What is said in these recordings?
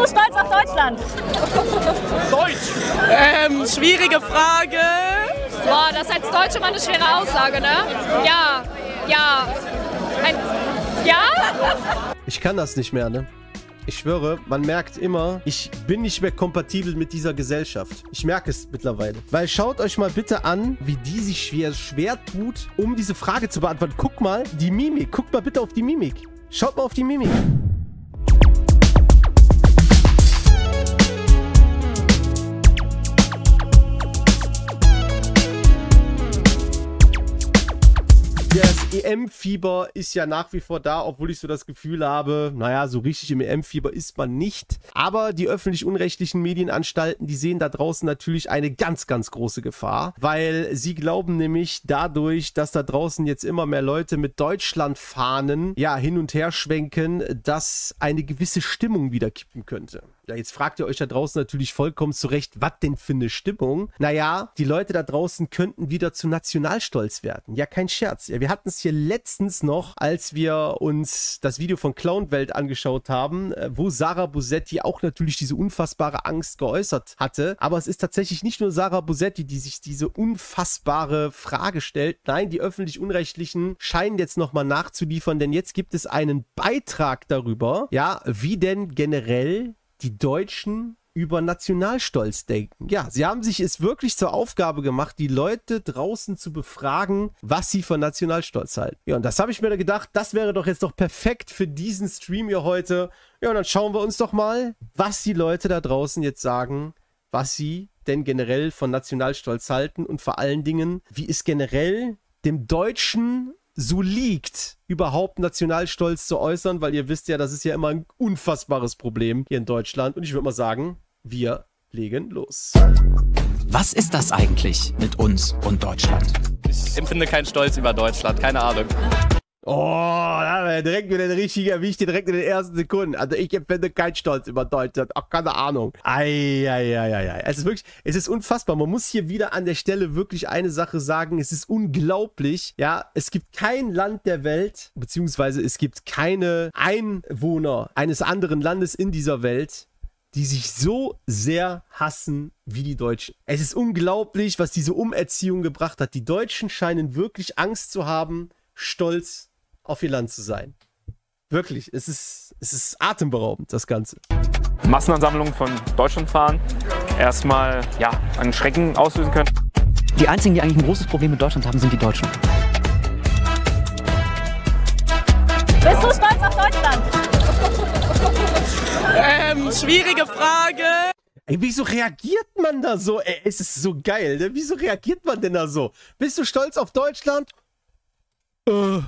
Bist du stolz auf Deutschland? Deutsch. Ähm, schwierige Frage. Boah, das ist als Deutsche mal eine schwere Aussage, ne? Ja, ja. Ein, ja? Ich kann das nicht mehr, ne? Ich schwöre, man merkt immer, ich bin nicht mehr kompatibel mit dieser Gesellschaft. Ich merke es mittlerweile. Weil schaut euch mal bitte an, wie die sich schwer, schwer tut, um diese Frage zu beantworten. Guck mal, die Mimik. Guckt mal bitte auf die Mimik. Schaut mal auf die Mimik. EM-Fieber ist ja nach wie vor da, obwohl ich so das Gefühl habe, naja, so richtig im EM-Fieber ist man nicht. Aber die öffentlich-unrechtlichen Medienanstalten, die sehen da draußen natürlich eine ganz, ganz große Gefahr, weil sie glauben nämlich dadurch, dass da draußen jetzt immer mehr Leute mit Deutschlandfahnen ja hin und her schwenken, dass eine gewisse Stimmung wieder kippen könnte. Ja, jetzt fragt ihr euch da draußen natürlich vollkommen zurecht, was denn für eine Stimmung? Naja, die Leute da draußen könnten wieder zu Nationalstolz werden. Ja, kein Scherz. Ja, wir hatten es hier letztens noch, als wir uns das Video von Clownwelt angeschaut haben, äh, wo Sarah Busetti auch natürlich diese unfassbare Angst geäußert hatte. Aber es ist tatsächlich nicht nur Sarah Busetti, die sich diese unfassbare Frage stellt. Nein, die öffentlich-unrechtlichen scheinen jetzt nochmal nachzuliefern, denn jetzt gibt es einen Beitrag darüber, ja, wie denn generell die Deutschen über Nationalstolz denken. Ja, sie haben sich es wirklich zur Aufgabe gemacht, die Leute draußen zu befragen, was sie von Nationalstolz halten. Ja, und das habe ich mir da gedacht, das wäre doch jetzt doch perfekt für diesen Stream hier heute. Ja, und dann schauen wir uns doch mal, was die Leute da draußen jetzt sagen, was sie denn generell von Nationalstolz halten und vor allen Dingen, wie es generell dem Deutschen so liegt, überhaupt Nationalstolz zu äußern, weil ihr wisst ja, das ist ja immer ein unfassbares Problem hier in Deutschland. Und ich würde mal sagen, wir legen los. Was ist das eigentlich mit uns und Deutschland? Ich empfinde keinen Stolz über Deutschland, keine Ahnung. Oh, da wäre direkt wieder ein richtiger Wichtig, direkt in den ersten Sekunden. Also ich empfinde keinen Stolz über Deutschland. Ach, keine Ahnung. Eieieiei. Es ist wirklich, es ist unfassbar. Man muss hier wieder an der Stelle wirklich eine Sache sagen. Es ist unglaublich. Ja, es gibt kein Land der Welt, beziehungsweise es gibt keine Einwohner eines anderen Landes in dieser Welt, die sich so sehr hassen wie die Deutschen. Es ist unglaublich, was diese Umerziehung gebracht hat. Die Deutschen scheinen wirklich Angst zu haben, stolz auf ihr Land zu sein. Wirklich, es ist, es ist atemberaubend, das Ganze. Massenansammlungen von Deutschland fahren, erstmal ja, einen Schrecken auslösen können. Die einzigen, die eigentlich ein großes Problem mit Deutschland haben, sind die Deutschen. Bist du stolz auf Deutschland? Ähm, schwierige Frage. Ey, wieso reagiert man da so? Ey, es ist so geil, ne? Wieso reagiert man denn da so? Bist du stolz auf Deutschland? Äh.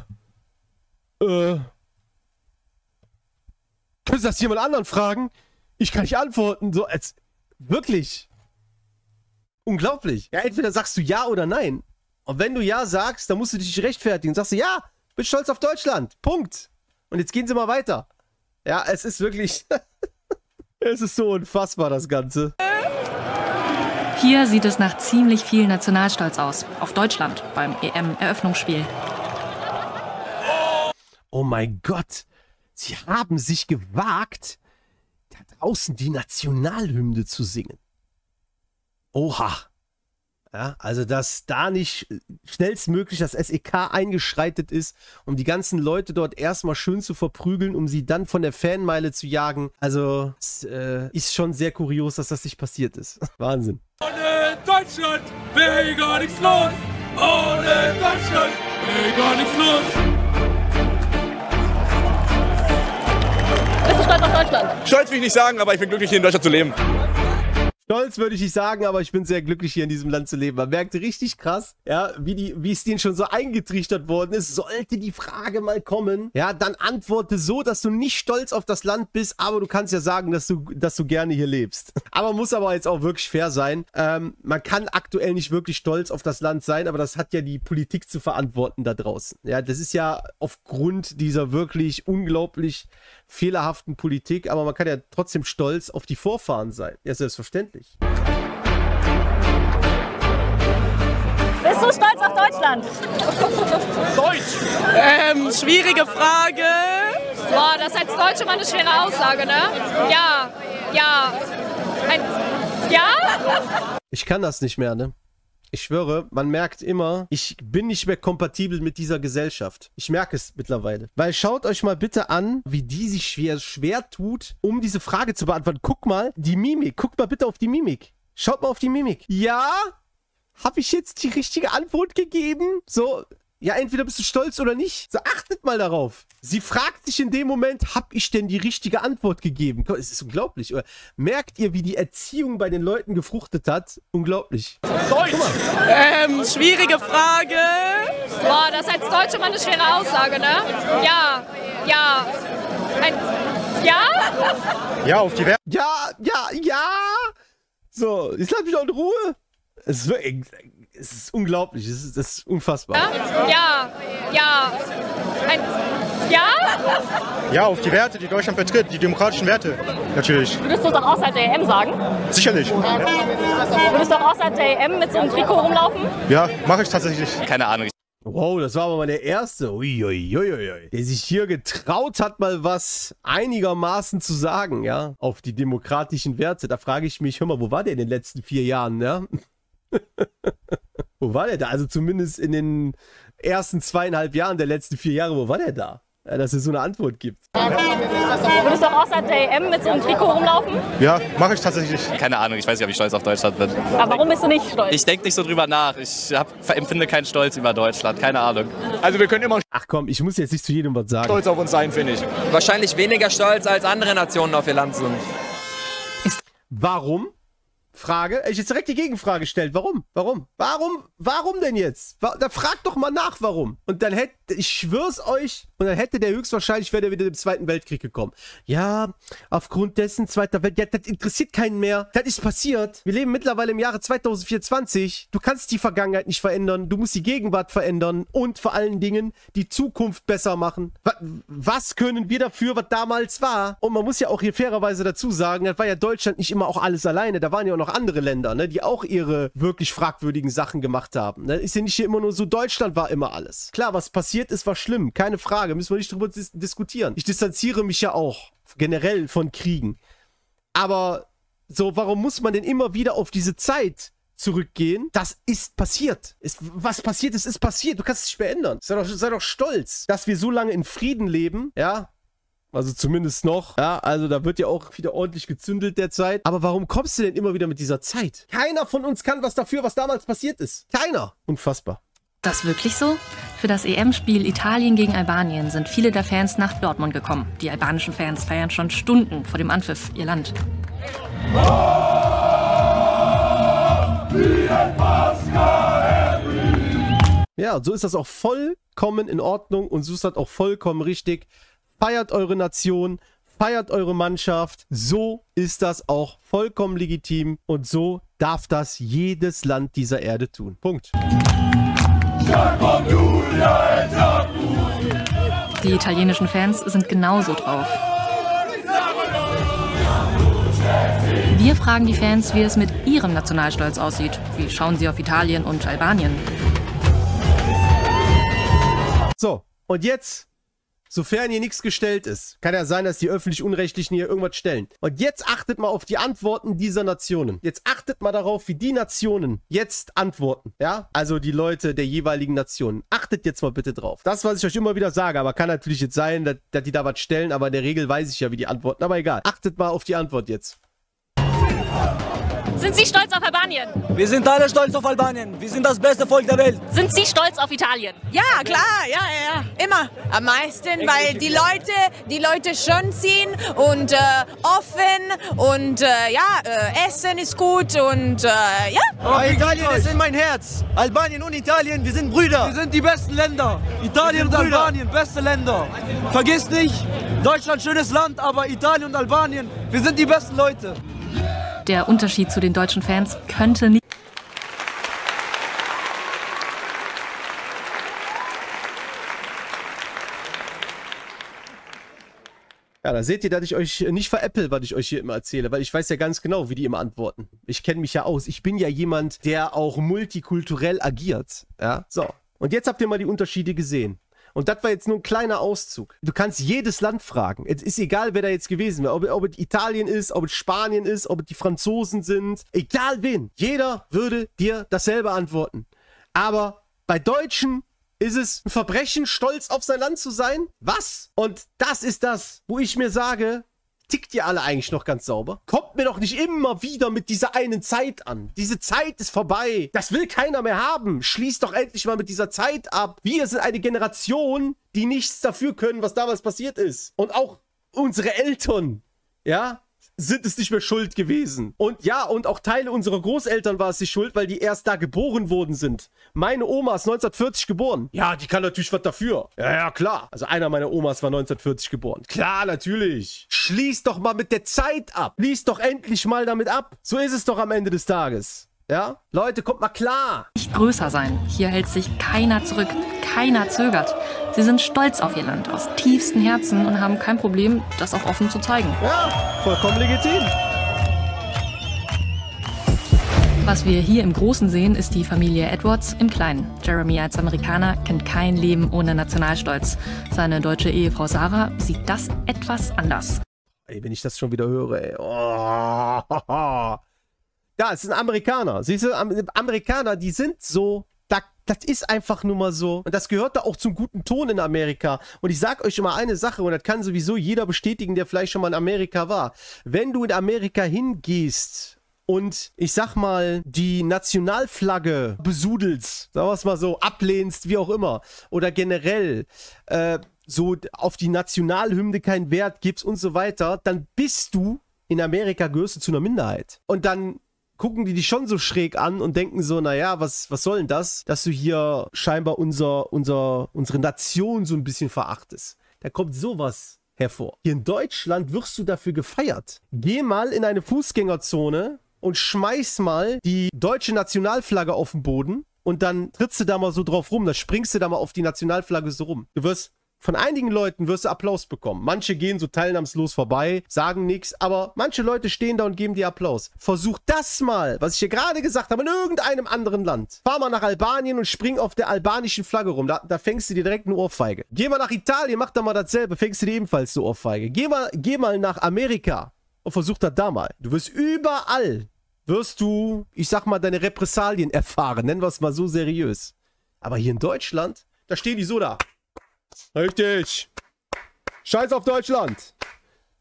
Äh. Können Sie das jemand anderen fragen? Ich kann nicht antworten. So, als. Wirklich. Unglaublich. Ja, entweder sagst du ja oder nein. Und wenn du ja sagst, dann musst du dich rechtfertigen. Sagst du, ja, bin stolz auf Deutschland. Punkt. Und jetzt gehen sie mal weiter. Ja, es ist wirklich. es ist so unfassbar, das Ganze. Hier sieht es nach ziemlich viel Nationalstolz aus. Auf Deutschland beim EM-Eröffnungsspiel. Oh mein Gott. Sie haben sich gewagt, da draußen die Nationalhymne zu singen. Oha. Ja, also dass da nicht schnellstmöglich das SEK eingeschreitet ist, um die ganzen Leute dort erstmal schön zu verprügeln, um sie dann von der Fanmeile zu jagen. Also es äh, ist schon sehr kurios, dass das nicht passiert ist. Wahnsinn. Ohne Deutschland wäre gar nichts los. Ohne Deutschland wäre gar nichts los. Stolz Deutschland? Stolz will ich nicht sagen, aber ich bin glücklich, hier in Deutschland zu leben. Stolz würde ich nicht sagen, aber ich bin sehr glücklich, hier in diesem Land zu leben. Man merkt richtig krass, ja, wie, die, wie es denen schon so eingetrichtert worden ist. Sollte die Frage mal kommen, ja, dann antworte so, dass du nicht stolz auf das Land bist, aber du kannst ja sagen, dass du, dass du gerne hier lebst. Aber muss aber jetzt auch wirklich fair sein. Ähm, man kann aktuell nicht wirklich stolz auf das Land sein, aber das hat ja die Politik zu verantworten da draußen. Ja, das ist ja aufgrund dieser wirklich unglaublich fehlerhaften Politik, aber man kann ja trotzdem stolz auf die Vorfahren sein. Ja, selbstverständlich. Bist du stolz auf Deutschland? Deutsch. Ähm, schwierige Frage. Boah, das ist als Deutsche mal eine schwere Aussage, ne? Ja, ja. Ein, ja? Ich kann das nicht mehr, ne? Ich schwöre, man merkt immer, ich bin nicht mehr kompatibel mit dieser Gesellschaft. Ich merke es mittlerweile. Weil schaut euch mal bitte an, wie die sich schwer, schwer tut, um diese Frage zu beantworten. Guck mal, die Mimik. Guckt mal bitte auf die Mimik. Schaut mal auf die Mimik. Ja? Habe ich jetzt die richtige Antwort gegeben? So, ja, entweder bist du stolz oder nicht. So, achtet mal darauf. Sie fragt sich in dem Moment, hab ich denn die richtige Antwort gegeben? Es ist unglaublich. Oder merkt ihr, wie die Erziehung bei den Leuten gefruchtet hat? Unglaublich. Deutsch. Ähm, schwierige Frage. Boah, das ist als Deutsche mal eine schwere Aussage, ne? Ja, ja. Ein, ja? Ja, auf die Werte. Ja, ja, ja. So, jetzt lass mich doch in Ruhe. Es ist, wirklich- es ist unglaublich. Es ist, das ist unfassbar. Ja, ja. Ein, ja? Ja, auf die Werte, die Deutschland vertritt, die demokratischen Werte. Natürlich. Würdest du es auch außerhalb der EM sagen? Sicherlich. Würdest du auch außerhalb der EM mit so einem Trikot rumlaufen? Ja, mache ich tatsächlich. Keine Ahnung. Wow, das war aber mal der erste, Uiuiuiui, der sich hier getraut hat, mal was einigermaßen zu sagen, ja, auf die demokratischen Werte. Da frage ich mich, hör mal, wo war der in den letzten vier Jahren, ja? Wo war der da? Also zumindest in den ersten zweieinhalb Jahren der letzten vier Jahre, wo war der da? Ja, dass es so eine Antwort gibt. Würdest du auch außerhalb der EM mit so einem Trikot rumlaufen? Ja, mache ich tatsächlich. Keine Ahnung. Ich weiß nicht, ob ich stolz auf Deutschland bin. Aber warum bist du nicht stolz? Ich denke nicht so drüber nach. Ich hab, empfinde keinen Stolz über Deutschland. Keine Ahnung. Also wir können immer Ach komm, ich muss jetzt nicht zu jedem was sagen. stolz auf uns sein, finde ich. Wahrscheinlich weniger stolz als andere Nationen auf ihr Land sind. Warum? Frage. Ich jetzt direkt die Gegenfrage gestellt. Warum? Warum? Warum? Warum denn jetzt? Da fragt doch mal nach, warum. Und dann hätte, ich schwör's euch, und dann hätte der höchstwahrscheinlich wäre der wieder im Zweiten Weltkrieg gekommen. Ja, aufgrund dessen Zweiter Weltkrieg, ja, das interessiert keinen mehr. Das ist passiert. Wir leben mittlerweile im Jahre 2024. Du kannst die Vergangenheit nicht verändern. Du musst die Gegenwart verändern und vor allen Dingen die Zukunft besser machen. Wa- Was können wir dafür, was damals war? Und man muss ja auch hier fairerweise dazu sagen, das war ja Deutschland nicht immer auch alles alleine. Da waren ja auch noch andere Länder, ne, die auch ihre wirklich fragwürdigen Sachen gemacht haben. Ne? Ist ja nicht hier immer nur so, Deutschland war immer alles. Klar, was passiert ist, war schlimm. Keine Frage. Müssen wir nicht drüber dis diskutieren. Ich distanziere mich ja auch generell von Kriegen. Aber so, warum muss man denn immer wieder auf diese Zeit zurückgehen? Das ist passiert. Ist, was passiert ist, ist passiert. Du kannst es nicht mehr. Sei doch, sei doch stolz, dass wir so lange in Frieden leben, ja. Also zumindest noch. Ja, also da wird ja auch wieder ordentlich gezündelt derzeit. Aber warum kommst du denn immer wieder mit dieser Zeit? Keiner von uns kann was dafür, was damals passiert ist. Keiner. Unfassbar. Das wirklich so? Für das EM-Spiel Italien gegen Albanien sind viele der Fans nach Dortmund gekommen. Die albanischen Fans feiern schon Stunden vor dem Anpfiff ihr Land. Ja, und so ist das auch vollkommen in Ordnung und so ist das auch vollkommen richtig. Feiert eure Nation, feiert eure Mannschaft. So ist das auch vollkommen legitim und so darf das jedes Land dieser Erde tun. Punkt. Die italienischen Fans sind genauso drauf. Wir fragen die Fans, wie es mit ihrem Nationalstolz aussieht. Wie schauen sie auf Italien und Albanien? So, und jetzt, sofern hier nichts gestellt ist, kann ja sein, dass die öffentlich-unrechtlichen hier irgendwas stellen. Und jetzt achtet mal auf die Antworten dieser Nationen. Jetzt achtet mal darauf, wie die Nationen jetzt antworten. Ja, also die Leute der jeweiligen Nationen. Achtet jetzt mal bitte drauf. Das, was ich euch immer wieder sage, aber kann natürlich jetzt sein, dass, dass die da was stellen, aber in der Regel weiß ich ja, wie die antworten. Aber egal. Achtet mal auf die Antwort jetzt. Sind Sie stolz auf Albanien? Wir sind alle stolz auf Albanien. Wir sind das beste Volk der Welt. Sind Sie stolz auf Italien? Ja, klar, ja, ja, ja. Immer. Am meisten, weil die Leute, die Leute schön sind und äh, offen und äh, ja, äh, Essen ist gut und äh, ja. Oh, Italien ist in mein Herz. Albanien und Italien, wir sind Brüder. Wir sind die besten Länder. Italien und Albanien, beste Länder. Vergiss nicht, Deutschland schönes Land, aber Italien und Albanien, wir sind die besten Leute. Der Unterschied zu den deutschen Fans könnte nicht. Ja, da seht ihr, dass ich euch nicht veräpple, was ich euch hier immer erzähle, weil ich weiß ja ganz genau, wie die immer antworten. Ich kenne mich ja aus. Ich bin ja jemand, der auch multikulturell agiert. Ja, so. Und jetzt habt ihr mal die Unterschiede gesehen. Und das war jetzt nur ein kleiner Auszug. Du kannst jedes Land fragen. Es ist egal, wer da jetzt gewesen wäre. Ob, ob es Italien ist, ob es Spanien ist, ob es die Franzosen sind. Egal wen. Jeder würde dir dasselbe antworten. Aber bei Deutschen ist es ein Verbrechen, stolz auf sein Land zu sein? Was? Und das ist das, wo ich mir sage, tickt ihr alle eigentlich noch ganz sauber? Kommt mir doch nicht immer wieder mit dieser einen Zeit an. Diese Zeit ist vorbei. Das will keiner mehr haben. Schließt doch endlich mal mit dieser Zeit ab. Wir sind eine Generation, die nichts dafür können, was damals passiert ist. Und auch unsere Eltern, ja, sind es nicht mehr schuld gewesen. Und ja, und auch Teile unserer Großeltern war es nicht schuld, weil die erst da geboren worden sind. Meine Oma ist 1940 geboren. Ja, die kann natürlich was dafür. Ja, ja, klar. Also einer meiner Omas war 1940 geboren. Klar, natürlich. Schließ doch mal mit der Zeit ab. Lies doch endlich mal damit ab. So ist es doch am Ende des Tages. Ja? Leute, kommt mal klar. Nicht größer sein. Hier hält sich keiner zurück. Keiner zögert. Sie sind stolz auf ihr Land aus tiefstem Herzen und haben kein Problem, das auch offen zu zeigen. Ja, vollkommen legitim. Was wir hier im Großen sehen, ist die Familie Edwards im Kleinen. Jeremy als Amerikaner kennt kein Leben ohne Nationalstolz. Seine deutsche Ehefrau Sarah sieht das etwas anders. Ey, wenn ich das schon wieder höre, ey. Oh. Ja, es sind Amerikaner. Siehst du, Amerikaner, die sind so das ist einfach nur mal so. Und das gehört da auch zum guten Ton in Amerika. Und ich sag euch immer eine Sache, und das kann sowieso jeder bestätigen, der vielleicht schon mal in Amerika war. Wenn du in Amerika hingehst und ich sag mal, die Nationalflagge besudelst, sagen wir es mal so, ablehnst, wie auch immer, oder generell äh, so auf die Nationalhymne keinen Wert gibst und so weiter, dann bist du in Amerika gehörst du zu einer Minderheit. Und dann gucken die dich schon so schräg an und denken so, naja, was, was soll denn das, dass du hier scheinbar unser, unser, unsere Nation so ein bisschen verachtest. Da kommt sowas hervor. Hier in Deutschland wirst du dafür gefeiert. Geh mal in eine Fußgängerzone und schmeiß mal die deutsche Nationalflagge auf den Boden und dann trittst du da mal so drauf rum, dann springst du da mal auf die Nationalflagge so rum. Du wirst von einigen Leuten wirst du Applaus bekommen. Manche gehen so teilnahmslos vorbei, sagen nichts, aber manche Leute stehen da und geben dir Applaus. Versuch das mal, was ich hier gerade gesagt habe, in irgendeinem anderen Land. Fahr mal nach Albanien und spring auf der albanischen Flagge rum. Da, da fängst du dir direkt eine Ohrfeige. Geh mal nach Italien, mach da mal dasselbe, fängst du dir ebenfalls eine Ohrfeige. Geh mal, geh mal nach Amerika und versuch das da mal. Du wirst überall, wirst du, ich sag mal, deine Repressalien erfahren. Nennen wir es mal so seriös. Aber hier in Deutschland, da stehen die so da. Richtig. Scheiß auf Deutschland.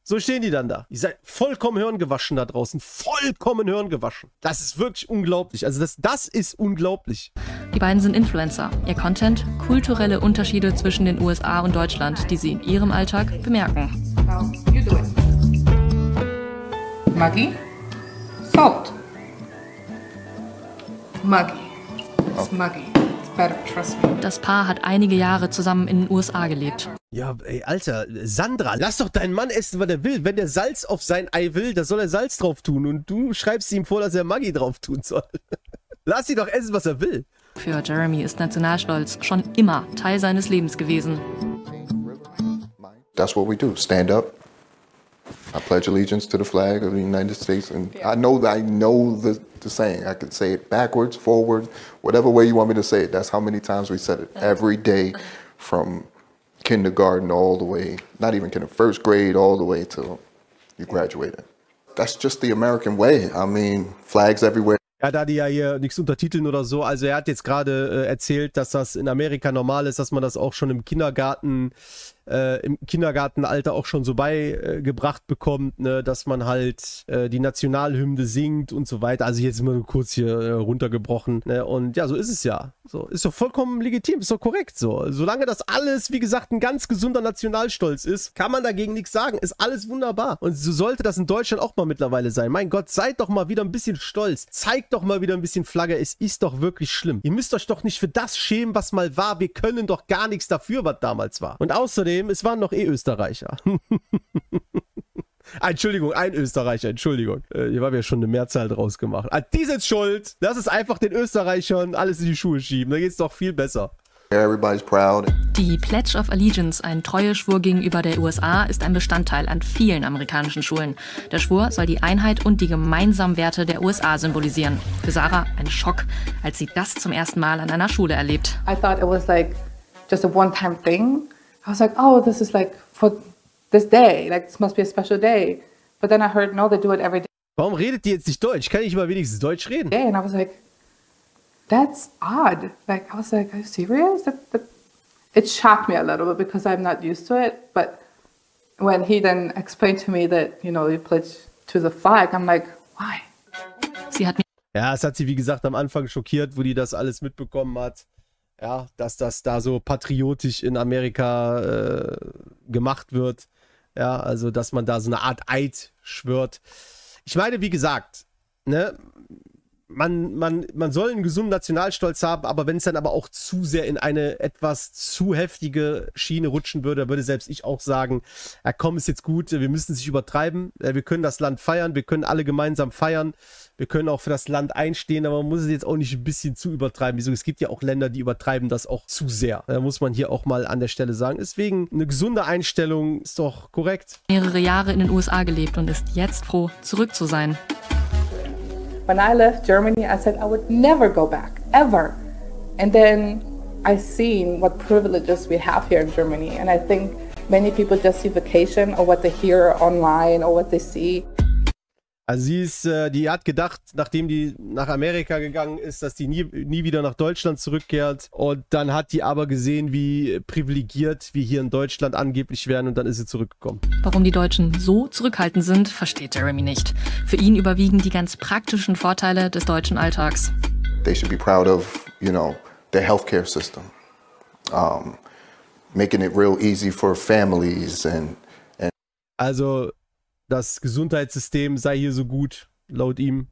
So stehen die dann da. Ihr seid vollkommen hirngewaschen da draußen. Vollkommen hirngewaschen. Das ist wirklich unglaublich. Also das, das ist unglaublich. Die beiden sind Influencer. Ihr Content, kulturelle Unterschiede zwischen den USA und Deutschland, die sie in ihrem Alltag bemerken. Maggi, salt. Maggi. Maggi. Das Paar hat einige Jahre zusammen in den USA gelebt. Ja, ey, Alter, Sandra, lass doch deinen Mann essen, was er will. Wenn der Salz auf sein Ei will, da soll er Salz drauf tun. Und du schreibst ihm vor, dass er Maggi drauf tun soll. lass ihn doch essen, was er will. Für Jeremy ist Nationalstolz schon immer Teil seines Lebens gewesen. That's what we do. Stand up. I pledge allegiance to the flag of the United States. And I know that I know the the saying. I could say it backwards, forward, whatever way you want me to say it. That's how many times we said it every day from kindergarten all the way, not even kindergarten, first grade all the way till you graduated. That's just the American way. I mean, flags everywhere. Ja, da die ja hier nichts untertiteln oder so. Also er hat jetzt gerade äh, erzählt, dass das in Amerika normal ist, dass man das auch schon im Kindergarten äh, im Kindergartenalter auch schon so beigebracht bekommt, ne, dass man halt äh, die Nationalhymne singt und so weiter. Also jetzt mal kurz hier äh, runtergebrochen. Ne? Und ja, so ist es ja. So, ist doch vollkommen legitim, ist doch korrekt so. Solange das alles, wie gesagt, ein ganz gesunder Nationalstolz ist, kann man dagegen nichts sagen. Ist alles wunderbar. Und so sollte das in Deutschland auch mal mittlerweile sein. Mein Gott, seid doch mal wieder ein bisschen stolz. Zeigt doch mal wieder ein bisschen Flagge. Es ist doch wirklich schlimm. Ihr müsst euch doch nicht für das schämen, was mal war. Wir können doch gar nichts dafür, was damals war. Und außerdem Problem, es waren noch eh Österreicher. Entschuldigung, ein Österreicher, Entschuldigung. Äh, hier haben wir schon eine Mehrzahl draus gemacht. Ah, die sind schuld. Lass es einfach den Österreichern alles in die Schuhe schieben. Da geht es doch viel besser. Everybody's proud. Die Pledge of Allegiance, ein Treueschwur gegenüber der USA, ist ein Bestandteil an vielen amerikanischen Schulen. Der Schwur soll die Einheit und die gemeinsamen Werte der USA symbolisieren. Für Sarah ein Schock, als sie das zum ersten Mal an einer Schule erlebt. I thought it was like just a one-time thing. I was like, oh, this is like for this day, like this must be a special day. But then I heard, no, they do it every day. Warum redet die jetzt nicht Deutsch? Kann ich mal wenigstens Deutsch reden? And I was like, that's odd. Like, I was like, are you serious? That, that... It shocked me a little bit because I'm not used to it. But when he then explained to me that, you know, you pledge to the flag, I'm like, why? Sie hat Ja, es hat sie, wie gesagt, am Anfang schockiert, wo die das alles mitbekommen hat. Ja, dass das da so patriotisch in Amerika äh, gemacht wird. Ja, also, dass man da so eine Art Eid schwört. Ich meine, wie gesagt, ne, man, man, man soll einen gesunden Nationalstolz haben, aber wenn es dann aber auch zu sehr in eine etwas zu heftige Schiene rutschen würde, würde selbst ich auch sagen, ja komm, ist jetzt gut, wir müssen sich übertreiben, wir können das Land feiern, wir können alle gemeinsam feiern, wir können auch für das Land einstehen, aber man muss es jetzt auch nicht ein bisschen zu übertreiben. Wieso? Es gibt ja auch Länder, die übertreiben das auch zu sehr. Da muss man hier auch mal an der Stelle sagen. Deswegen eine gesunde Einstellung ist doch korrekt. Mehrere Jahre in den USA gelebt und ist jetzt froh, zurück zu sein. When I left Germany, I said I would never go back, ever. And then I seen what privileges we have here in Germany. And I think many people just see vacation or what they hear online or what they see. Also sie ist, äh, die hat gedacht, nachdem die nach Amerika gegangen ist, dass die nie, nie wieder nach Deutschland zurückkehrt. Und dann hat die aber gesehen, wie privilegiert wir hier in Deutschland angeblich wären und dann ist sie zurückgekommen. Warum die Deutschen so zurückhaltend sind, versteht Jeremy nicht. Für ihn überwiegen die ganz praktischen Vorteile des deutschen Alltags. They should be proud of, you know, their healthcare system. Um, making it real easy for families and, and Also das Gesundheitssystem sei hier so gut, laut ihm.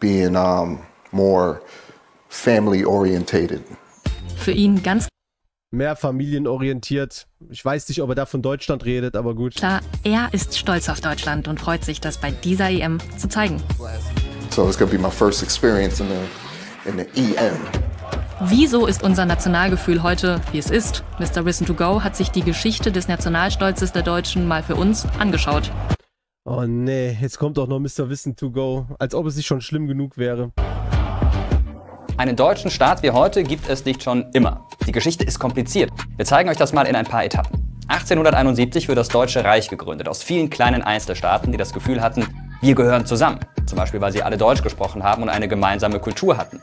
being um, more family orientated. Für ihn ganz Mehr familienorientiert. Ich weiß nicht, ob er da von Deutschland redet, aber gut. klar, er ist stolz auf Deutschland und freut sich, das bei dieser EM zu zeigen. So it's gonna be my first experience in the in the EM. Wieso ist unser Nationalgefühl heute, wie es ist? Mr. Listen to Go hat sich die Geschichte des Nationalstolzes der Deutschen mal für uns angeschaut. Oh nee, jetzt kommt auch noch Mr. Wissen to go. Als ob es nicht schon schlimm genug wäre. Einen deutschen Staat wie heute gibt es nicht schon immer. Die Geschichte ist kompliziert. Wir zeigen euch das mal in ein paar Etappen. 1871 wird das Deutsche Reich gegründet, aus vielen kleinen Einzelstaaten, die das Gefühl hatten, wir gehören zusammen. Zum Beispiel, weil sie alle Deutsch gesprochen haben und eine gemeinsame Kultur hatten.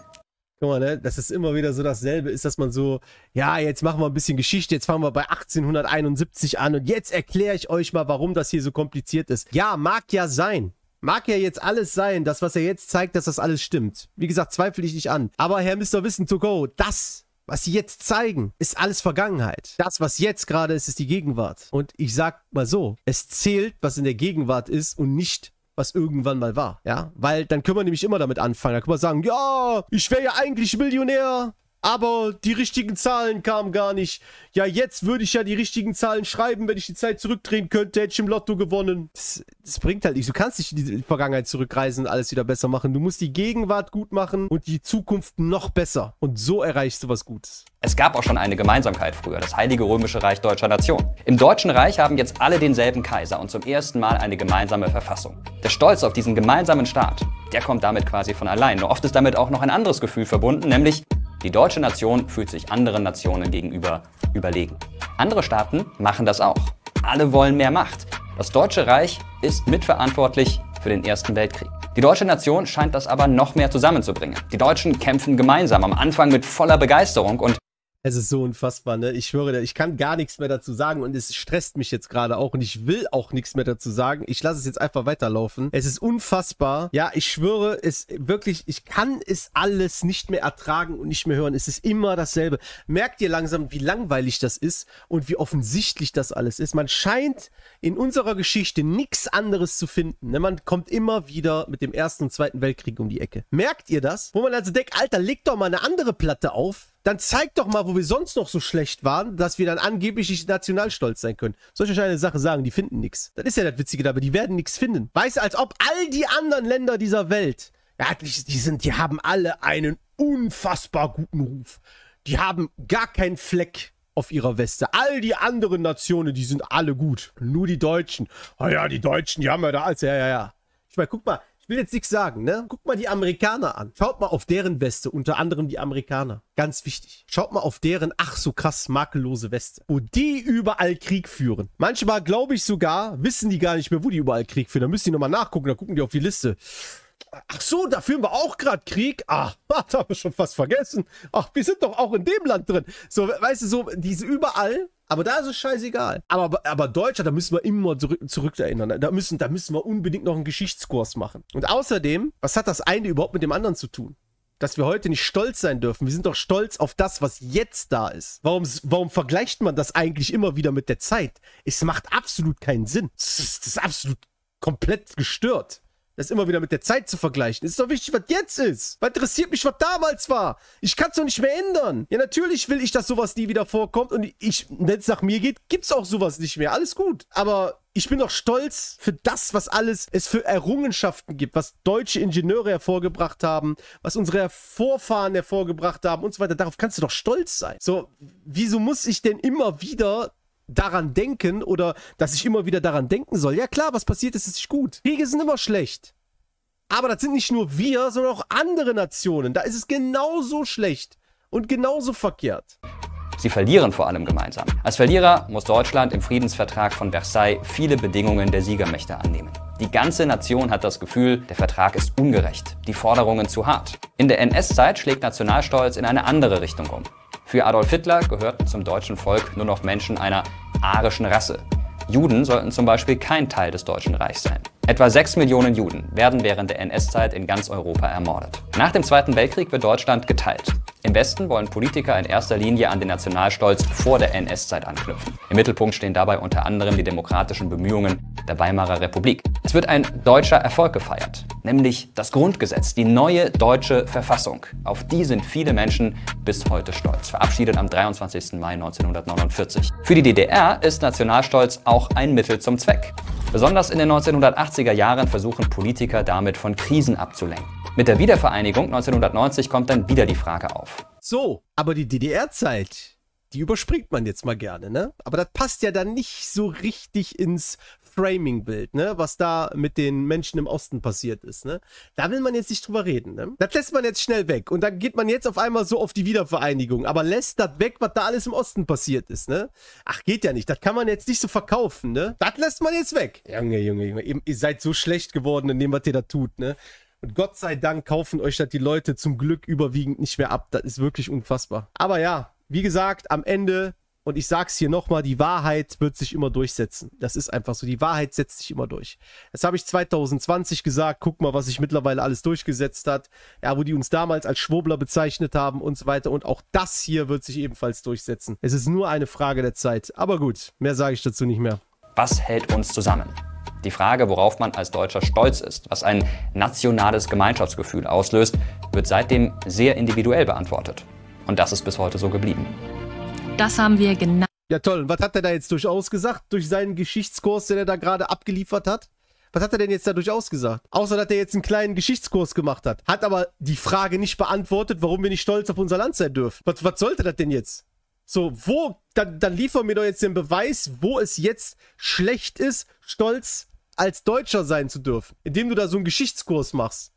Guck mal, ne, das ist immer wieder so dasselbe, ist, dass man so, ja, jetzt machen wir ein bisschen Geschichte, jetzt fangen wir bei 1871 an und jetzt erkläre ich euch mal, warum das hier so kompliziert ist. Ja, mag ja sein. Mag ja jetzt alles sein, das, was er jetzt zeigt, dass das alles stimmt. Wie gesagt, zweifle ich nicht an. Aber Herr Mr. Wissen to go, das, was sie jetzt zeigen, ist alles Vergangenheit. Das, was jetzt gerade ist, ist die Gegenwart. Und ich sag mal so, es zählt, was in der Gegenwart ist und nicht was irgendwann mal war, ja? Weil dann können wir nämlich immer damit anfangen. Da können wir sagen, ja, ich wäre ja eigentlich Millionär, aber die richtigen Zahlen kamen gar nicht. Ja, jetzt würde ich ja die richtigen Zahlen schreiben, wenn ich die Zeit zurückdrehen könnte, hätte ich im Lotto gewonnen. Das, das bringt halt nicht. Du kannst nicht in die Vergangenheit zurückreisen und alles wieder besser machen. Du musst die Gegenwart gut machen und die Zukunft noch besser. Und so erreichst du was Gutes. Es gab auch schon eine Gemeinsamkeit früher, das Heilige Römische Reich deutscher Nation. Im Deutschen Reich haben jetzt alle denselben Kaiser und zum ersten Mal eine gemeinsame Verfassung. Der Stolz auf diesen gemeinsamen Staat, der kommt damit quasi von allein. Nur oft ist damit auch noch ein anderes Gefühl verbunden, nämlich die deutsche Nation fühlt sich anderen Nationen gegenüber überlegen. Andere Staaten machen das auch. Alle wollen mehr Macht. Das Deutsche Reich ist mitverantwortlich für den Ersten Weltkrieg. Die deutsche Nation scheint das aber noch mehr zusammenzubringen. Die Deutschen kämpfen gemeinsam, am Anfang mit voller Begeisterung und Es ist so unfassbar, ne? Ich schwöre, ich kann gar nichts mehr dazu sagen und es stresst mich jetzt gerade auch und ich will auch nichts mehr dazu sagen. Ich lasse es jetzt einfach weiterlaufen. Es ist unfassbar. Ja, ich schwöre, es wirklich, ich kann es alles nicht mehr ertragen und nicht mehr hören. Es ist immer dasselbe. Merkt ihr langsam, wie langweilig das ist und wie offensichtlich das alles ist? Man scheint in unserer Geschichte nichts anderes zu finden. Ne? Man kommt immer wieder mit dem Ersten und Zweiten Weltkrieg um die Ecke. Merkt ihr das? Wo man also denkt, Alter, leg doch mal eine andere Platte auf dann zeigt doch mal, wo wir sonst noch so schlecht waren, dass wir dann angeblich nicht nationalstolz sein können. Soll ich euch eine Sache sagen, die finden nichts. Das ist ja das Witzige dabei, die werden nichts finden. Weiß, als ob all die anderen Länder dieser Welt, ja, die, sind, die haben alle einen unfassbar guten Ruf. Die haben gar keinen Fleck auf ihrer Weste. All die anderen Nationen, die sind alle gut. Nur die Deutschen. Ah ja, die Deutschen, die haben ja da alles. Ja, ja, ja. Ich meine, guck mal, will jetzt nichts sagen, ne? Guck mal die Amerikaner an. Schaut mal auf deren Weste, unter anderem die Amerikaner. Ganz wichtig. Schaut mal auf deren, ach so krass, makellose Weste. Wo die überall Krieg führen. Manchmal glaube ich sogar, wissen die gar nicht mehr, wo die überall Krieg führen. Da müssen die nochmal nachgucken, da gucken die auf die Liste. Ach so, da führen wir auch gerade Krieg. Ah, da haben wir schon fast vergessen. Ach, wir sind doch auch in dem Land drin. So, weißt du, so, diese überall. Aber da ist es scheißegal. Aber, aber Deutschland, da müssen wir immer zurück, zurück erinnern. Da müssen, da müssen wir unbedingt noch einen Geschichtskurs machen. Und außerdem, was hat das eine überhaupt mit dem anderen zu tun? Dass wir heute nicht stolz sein dürfen. Wir sind doch stolz auf das, was jetzt da ist. Warum, warum vergleicht man das eigentlich immer wieder mit der Zeit? Es macht absolut keinen Sinn. Das ist, das ist absolut komplett gestört das immer wieder mit der Zeit zu vergleichen. Es ist doch wichtig, was jetzt ist. Was interessiert mich, was damals war? Ich kann es doch nicht mehr ändern. Ja, natürlich will ich, dass sowas nie wieder vorkommt. Und ich, wenn es nach mir geht, gibt es auch sowas nicht mehr. Alles gut. Aber ich bin doch stolz für das, was alles es für Errungenschaften gibt, was deutsche Ingenieure hervorgebracht haben, was unsere Vorfahren hervorgebracht haben und so weiter. Darauf kannst du doch stolz sein. So, wieso muss ich denn immer wieder daran denken oder dass ich immer wieder daran denken soll. Ja klar, was passiert ist, ist nicht gut. Kriege sind immer schlecht. Aber das sind nicht nur wir, sondern auch andere Nationen. Da ist es genauso schlecht und genauso verkehrt. Sie verlieren vor allem gemeinsam. Als Verlierer muss Deutschland im Friedensvertrag von Versailles viele Bedingungen der Siegermächte annehmen. Die ganze Nation hat das Gefühl, der Vertrag ist ungerecht, die Forderungen zu hart. In der NS-Zeit schlägt Nationalstolz in eine andere Richtung um. Für Adolf Hitler gehörten zum deutschen Volk nur noch Menschen einer arischen Rasse. Juden sollten zum Beispiel kein Teil des Deutschen Reichs sein. Etwa 6 Millionen Juden werden während der NS-Zeit in ganz Europa ermordet. Nach dem Zweiten Weltkrieg wird Deutschland geteilt. Im Westen wollen Politiker in erster Linie an den Nationalstolz vor der NS-Zeit anknüpfen. Im Mittelpunkt stehen dabei unter anderem die demokratischen Bemühungen der Weimarer Republik. Es wird ein deutscher Erfolg gefeiert, nämlich das Grundgesetz, die neue deutsche Verfassung. Auf die sind viele Menschen bis heute stolz, verabschiedet am 23. Mai 1949. Für die DDR ist Nationalstolz auch ein Mittel zum Zweck. Besonders in den 1980er Jahren versuchen Politiker damit von Krisen abzulenken. Mit der Wiedervereinigung 1990 kommt dann wieder die Frage auf. So, aber die DDR-Zeit, die überspringt man jetzt mal gerne, ne? Aber das passt ja dann nicht so richtig ins Framing-Bild, ne? Was da mit den Menschen im Osten passiert ist, ne? Da will man jetzt nicht drüber reden, ne? Das lässt man jetzt schnell weg. Und dann geht man jetzt auf einmal so auf die Wiedervereinigung. Aber lässt das weg, was da alles im Osten passiert ist, ne? Ach, geht ja nicht. Das kann man jetzt nicht so verkaufen, ne? Das lässt man jetzt weg. Junge, Junge, Junge. Ihr, ihr seid so schlecht geworden in dem, was ihr da tut, ne? Und Gott sei Dank kaufen euch das die Leute zum Glück überwiegend nicht mehr ab. Das ist wirklich unfassbar. Aber ja, wie gesagt, am Ende, und ich sag's hier nochmal, die Wahrheit wird sich immer durchsetzen. Das ist einfach so. Die Wahrheit setzt sich immer durch. Das habe ich 2020 gesagt. Guck mal, was sich mittlerweile alles durchgesetzt hat. Ja, wo die uns damals als Schwurbler bezeichnet haben und so weiter. Und auch das hier wird sich ebenfalls durchsetzen. Es ist nur eine Frage der Zeit. Aber gut, mehr sage ich dazu nicht mehr. Was hält uns zusammen? Die Frage, worauf man als Deutscher stolz ist, was ein nationales Gemeinschaftsgefühl auslöst, wird seitdem sehr individuell beantwortet. Und das ist bis heute so geblieben. Das haben wir genau. Ja, toll. Und was hat er da jetzt durchaus gesagt? Durch seinen Geschichtskurs, den er da gerade abgeliefert hat? Was hat er denn jetzt da durchaus gesagt? Außer, dass er jetzt einen kleinen Geschichtskurs gemacht hat. Hat aber die Frage nicht beantwortet, warum wir nicht stolz auf unser Land sein dürfen. Was, was sollte das denn jetzt? So, wo, dann, dann liefern mir doch jetzt den Beweis, wo es jetzt schlecht ist, stolz als Deutscher sein zu dürfen, indem du da so einen Geschichtskurs machst,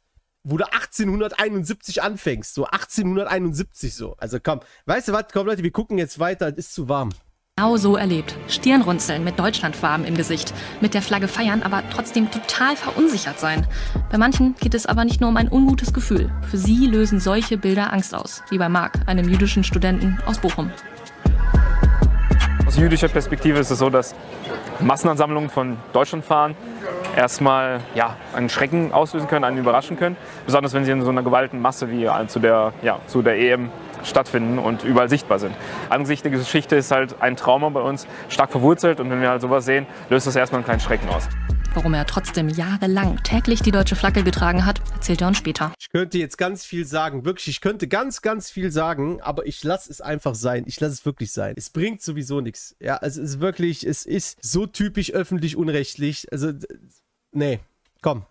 wo du 1871 anfängst, so 1871 so. Also komm, weißt du was, komm Leute, wir gucken jetzt weiter, es ist zu warm. Genau so erlebt. Stirnrunzeln mit Deutschlandfarben im Gesicht. Mit der Flagge feiern, aber trotzdem total verunsichert sein. Bei manchen geht es aber nicht nur um ein ungutes Gefühl. Für sie lösen solche Bilder Angst aus. Wie bei Marc, einem jüdischen Studenten aus Bochum. Aus jüdischer Perspektive ist es so, dass Massenansammlungen von Deutschland fahren erstmal ja, einen Schrecken auslösen können, einen überraschen können. Besonders wenn sie in so einer gewaltigen Masse wie zu der, ja, zu der EM stattfinden und überall sichtbar sind. Angesichts der Geschichte ist halt ein Trauma bei uns stark verwurzelt und wenn wir halt sowas sehen, löst das erstmal einen kleinen Schrecken aus. Warum er trotzdem jahrelang täglich die deutsche Flagge getragen hat, erzählt er uns später. Ich könnte jetzt ganz viel sagen, wirklich, ich könnte ganz, ganz viel sagen, aber ich lasse es einfach sein. Ich lasse es wirklich sein. Es bringt sowieso nichts. Ja, es ist wirklich, es ist so typisch öffentlich unrechtlich. Also, nee, komm.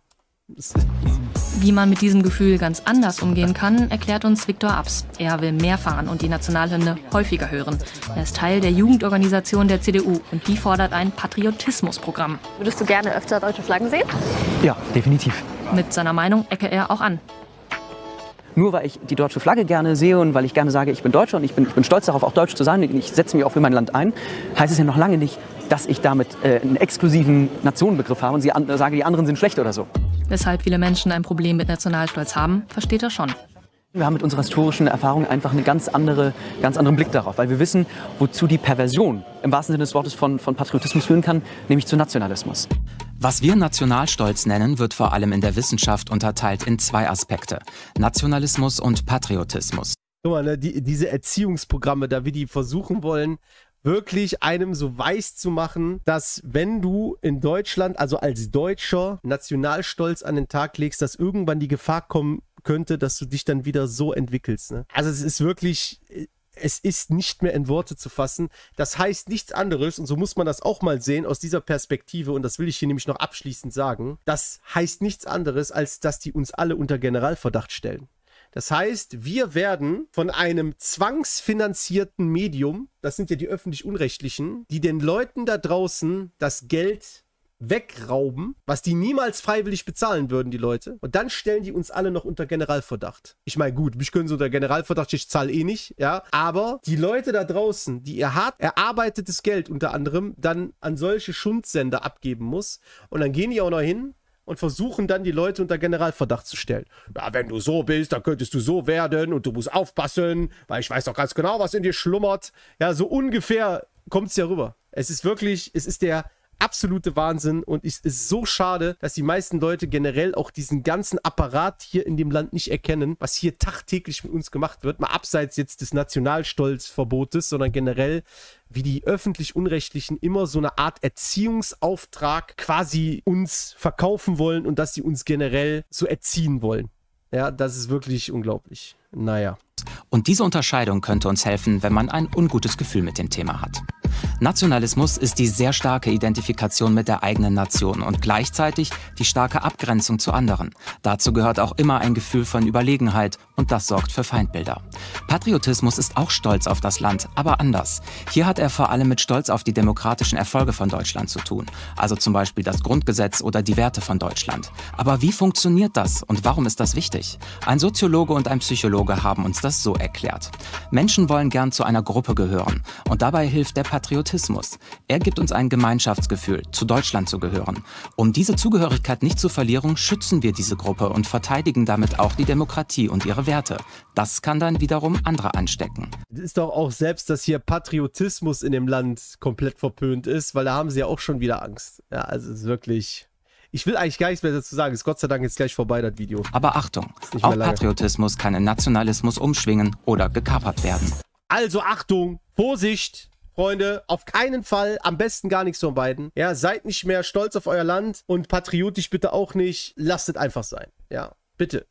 Wie man mit diesem Gefühl ganz anders umgehen kann, erklärt uns Viktor Abs. Er will mehr fahren und die Nationalhymne häufiger hören. Er ist Teil der Jugendorganisation der CDU und die fordert ein Patriotismusprogramm. Würdest du gerne öfter deutsche Flaggen sehen? Ja, definitiv. Mit seiner Meinung ecke er auch an. Nur weil ich die deutsche Flagge gerne sehe und weil ich gerne sage, ich bin Deutscher und ich bin, ich bin stolz darauf, auch Deutsch zu sein und ich setze mich auch für mein Land ein, heißt es ja noch lange nicht, dass ich damit äh, einen exklusiven Nationenbegriff habe und sie an, sage, die anderen sind schlecht oder so. Weshalb viele Menschen ein Problem mit Nationalstolz haben, versteht er schon. Wir haben mit unserer historischen Erfahrung einfach einen ganz, andere, ganz anderen Blick darauf, weil wir wissen, wozu die Perversion im wahrsten Sinne des Wortes von, von Patriotismus führen kann, nämlich zu Nationalismus. Was wir Nationalstolz nennen, wird vor allem in der Wissenschaft unterteilt in zwei Aspekte. Nationalismus und Patriotismus. Guck mal, ne, die, diese Erziehungsprogramme, da wir die versuchen wollen, wirklich einem so weiß zu machen, dass wenn du in Deutschland, also als Deutscher, Nationalstolz an den Tag legst, dass irgendwann die Gefahr kommen könnte, dass du dich dann wieder so entwickelst. Ne? Also es ist wirklich, es ist nicht mehr in Worte zu fassen. Das heißt nichts anderes, und so muss man das auch mal sehen aus dieser Perspektive, und das will ich hier nämlich noch abschließend sagen, das heißt nichts anderes, als dass die uns alle unter Generalverdacht stellen. Das heißt, wir werden von einem zwangsfinanzierten Medium, das sind ja die öffentlich-unrechtlichen, die den Leuten da draußen das Geld wegrauben, was die niemals freiwillig bezahlen würden, die Leute. Und dann stellen die uns alle noch unter Generalverdacht. Ich meine, gut, mich können sie unter Generalverdacht, ich zahle eh nicht, ja. Aber die Leute da draußen, die ihr hart erarbeitetes Geld unter anderem dann an solche Schundsender abgeben muss. Und dann gehen die auch noch hin und versuchen dann die Leute unter Generalverdacht zu stellen. Ja, wenn du so bist, dann könntest du so werden und du musst aufpassen, weil ich weiß doch ganz genau, was in dir schlummert. Ja, so ungefähr kommt es ja rüber. Es ist wirklich, es ist der absolute Wahnsinn und es ist so schade, dass die meisten Leute generell auch diesen ganzen Apparat hier in dem Land nicht erkennen, was hier tagtäglich mit uns gemacht wird. Mal abseits jetzt des Nationalstolzverbotes, sondern generell, wie die öffentlich-unrechtlichen immer so eine Art Erziehungsauftrag quasi uns verkaufen wollen und dass sie uns generell so erziehen wollen. Ja, das ist wirklich unglaublich. Naja. Und diese Unterscheidung könnte uns helfen, wenn man ein ungutes Gefühl mit dem Thema hat. Nationalismus ist die sehr starke Identifikation mit der eigenen Nation und gleichzeitig die starke Abgrenzung zu anderen. Dazu gehört auch immer ein Gefühl von Überlegenheit und das sorgt für Feindbilder. Patriotismus ist auch stolz auf das Land, aber anders. Hier hat er vor allem mit Stolz auf die demokratischen Erfolge von Deutschland zu tun, also zum Beispiel das Grundgesetz oder die Werte von Deutschland. Aber wie funktioniert das und warum ist das wichtig? Ein Soziologe und ein Psychologe haben uns das so erklärt. Menschen wollen gern zu einer Gruppe gehören und dabei hilft der Patriotismus. Er gibt uns ein Gemeinschaftsgefühl, zu Deutschland zu gehören. Um diese Zugehörigkeit nicht zu verlieren, schützen wir diese Gruppe und verteidigen damit auch die Demokratie und ihre Werte. Das kann dann wiederum andere anstecken. Es ist doch auch selbst, dass hier Patriotismus in dem Land komplett verpönt ist, weil da haben sie ja auch schon wieder Angst. Ja, also es ist wirklich. Ich will eigentlich gar nichts mehr dazu sagen. Ist Gott sei Dank jetzt gleich vorbei, das Video. Aber Achtung, auch Patriotismus kann in Nationalismus umschwingen oder gekapert werden. Also Achtung, Vorsicht, Freunde, auf keinen Fall, am besten gar nichts von beiden. Ja, seid nicht mehr stolz auf euer Land und patriotisch bitte auch nicht. Lasst es einfach sein. Ja, bitte.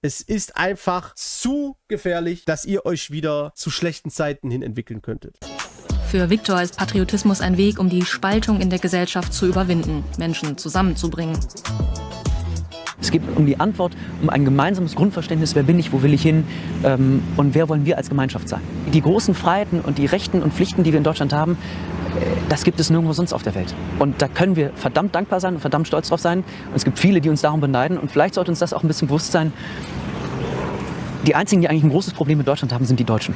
Es ist einfach zu gefährlich, dass ihr euch wieder zu schlechten Zeiten hin entwickeln könntet. Für Viktor ist Patriotismus ein Weg, um die Spaltung in der Gesellschaft zu überwinden, Menschen zusammenzubringen. Es geht um die Antwort, um ein gemeinsames Grundverständnis, wer bin ich, wo will ich hin ähm, und wer wollen wir als Gemeinschaft sein. Die großen Freiheiten und die Rechten und Pflichten, die wir in Deutschland haben, äh, das gibt es nirgendwo sonst auf der Welt. Und da können wir verdammt dankbar sein und verdammt stolz drauf sein. Und es gibt viele, die uns darum beneiden. Und vielleicht sollte uns das auch ein bisschen bewusst sein. Die einzigen, die eigentlich ein großes Problem mit Deutschland haben, sind die Deutschen.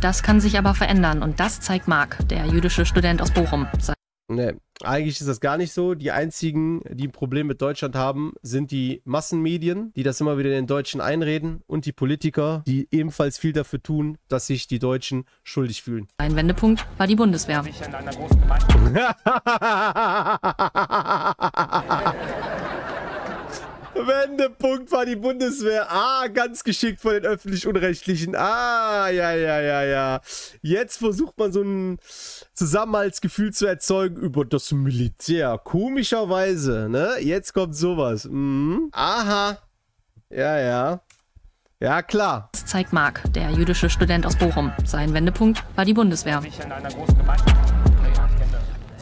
Das kann sich aber verändern und das zeigt Marc, der jüdische Student aus Bochum. Nee, eigentlich ist das gar nicht so. Die einzigen, die ein Problem mit Deutschland haben, sind die Massenmedien, die das immer wieder den Deutschen einreden und die Politiker, die ebenfalls viel dafür tun, dass sich die Deutschen schuldig fühlen. Ein Wendepunkt war die Bundeswehr. Wendepunkt war die Bundeswehr. Ah, ganz geschickt von den öffentlich-unrechtlichen. Ah, ja, ja, ja, ja. Jetzt versucht man so ein Zusammenhaltsgefühl zu erzeugen über das Militär. Komischerweise, ne? Jetzt kommt sowas. Mhm. Aha. Ja, ja. Ja, klar. Das zeigt Marc, der jüdische Student aus Bochum. Sein Wendepunkt war die Bundeswehr.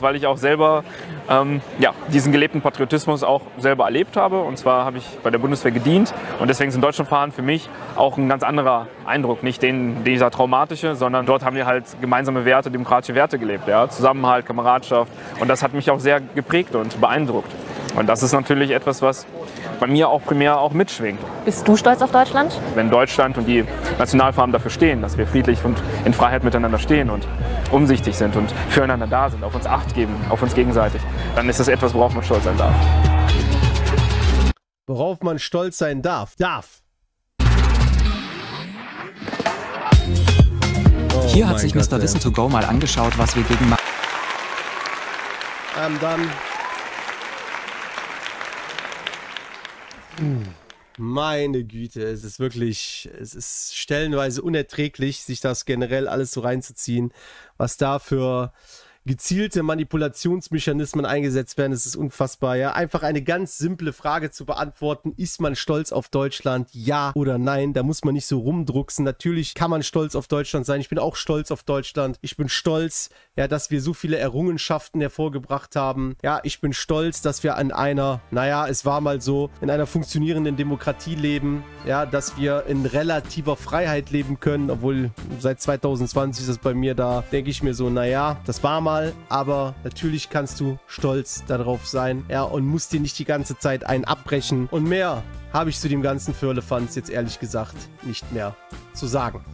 Weil ich auch selber ähm, ja, diesen gelebten Patriotismus auch selber erlebt habe. Und zwar habe ich bei der Bundeswehr gedient. Und deswegen sind Deutschlandfahren für mich auch ein ganz anderer Eindruck. Nicht den, dieser traumatische, sondern dort haben wir halt gemeinsame Werte, demokratische Werte gelebt. Ja? Zusammenhalt, Kameradschaft. Und das hat mich auch sehr geprägt und beeindruckt. Und das ist natürlich etwas, was bei mir auch primär auch mitschwingt. Bist du stolz auf Deutschland? Wenn Deutschland und die Nationalfarben dafür stehen, dass wir friedlich und in Freiheit miteinander stehen und umsichtig sind und füreinander da sind, auf uns Acht geben, auf uns gegenseitig, dann ist das etwas, worauf man stolz sein darf. Worauf man stolz sein darf. Darf. Hier Oh hat sich Gott, Mr. ey. Wissen to Go mal angeschaut, was wir gegen Ma Ähm, Meine Güte, es ist wirklich, es ist stellenweise unerträglich, sich das generell alles so reinzuziehen, was da für gezielte Manipulationsmechanismen eingesetzt werden. Es ist unfassbar, ja. Einfach eine ganz simple Frage zu beantworten. Ist man stolz auf Deutschland? Ja oder nein? Da muss man nicht so rumdrucksen. Natürlich kann man stolz auf Deutschland sein. Ich bin auch stolz auf Deutschland. Ich bin stolz, ja, dass wir so viele Errungenschaften hervorgebracht haben. Ja, ich bin stolz, dass wir an einer, naja, es war mal so, in einer funktionierenden Demokratie leben. Ja, dass wir in relativer Freiheit leben können, obwohl seit 2020 ist das bei mir da, denke ich mir so, naja, das war mal, aber natürlich kannst du stolz darauf sein, ja, und musst dir nicht die ganze Zeit einen abbrechen. Und mehr habe ich zu dem ganzen Firlefanz jetzt ehrlich gesagt nicht mehr zu sagen.